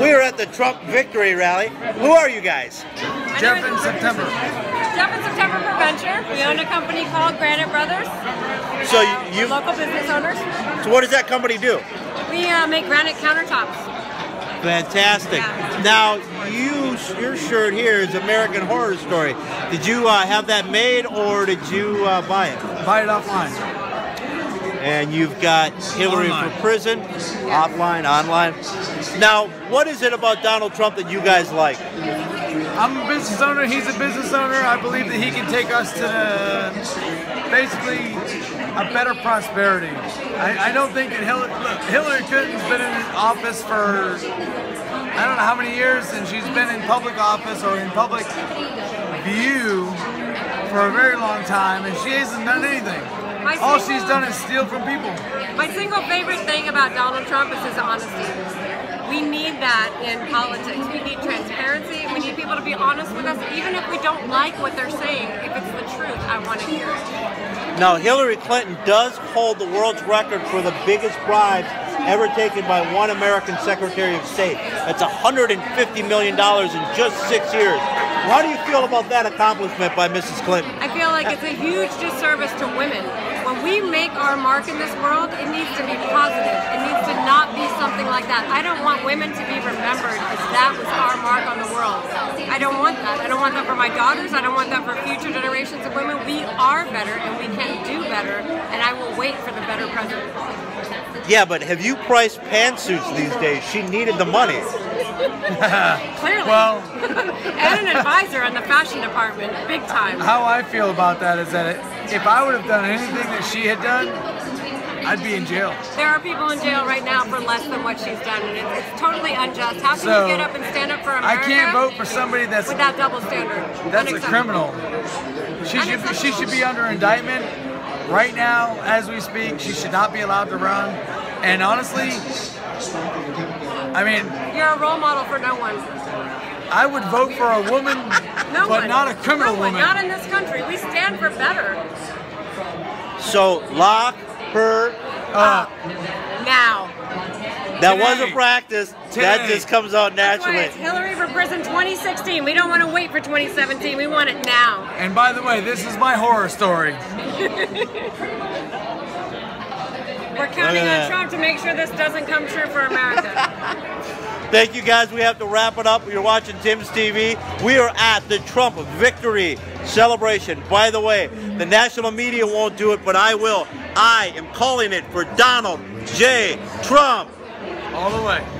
We are at the Trump victory rally. Who are you guys? Jeff in September. Jeff and September for Venture. We own a company called Granite Brothers. So Uh, you, we're local business owners. so what does that company do? We uh, make granite countertops. Fantastic. Yeah. Now, you your shirt here is American Horror Story. Did you uh, have that made or did you uh, buy it? Buy it offline. And you've got Hillary Online. for prison, offline, online. Now, what is it about Donald Trump that you guys like? I'm a business owner. He's a business owner. I believe that he can take us to the, basically a better prosperity. I, I don't think that Hillary, look, Hillary Clinton's been in office for I don't know how many years, and she's been in public office or in public view for a very long time, and she hasn't done anything. My All single- she's done is steal from people. My single favorite thing about Donald Trump is his honesty. We need that in politics. We need transparency. We need people to be honest with us, even if we don't like what they're saying. If it's the truth, I want to hear it. Now, Hillary Clinton does hold the world's record for the biggest bribes ever taken by one American Secretary of State. That's $150 million in just six years. How do you feel about that accomplishment by Mrs. Clinton? I feel like it's a huge disservice to women. When we make our mark in this world, it needs to be positive. It needs to not be something like that. I don't want women to be remembered as that was our mark on the world. I don't want that. I don't want that for my daughters. I don't want that for future generations of women. We are better and we can do better, and I will wait for the better president. Yeah, but have you priced pantsuits these days? She needed the money. Clearly. Well, and an advisor in the fashion department, big time. how I feel about that is that if I would have done anything that she had done, I'd be in jail. There are people in jail right now for less than what she's done, and it's, it's totally unjust. How can So, you get up and stand up for I can't vote for somebody that's with that double standard. that's a criminal. She should she should be under indictment right now as we speak. She should not be allowed to run. And honestly, I mean, You're a role model for no one. I would vote for a woman, No but one. not a criminal no woman. Not in this country. We stand for better. So lock her Uh, Now. That Today. wasn't practice. That just comes out That's why naturally. it's Hillary for prison 2016. We don't want to wait for 2017. We want it now. and by the way, this is my horror story. We're counting on. Trump to make sure this doesn't come true for America. Thank you guys. We have to wrap it up. You're watching Tim's TV. We are at the Trump victory celebration. By the way, the national media won't do it, but I will. I am calling it for Donald J. Trump. All the way.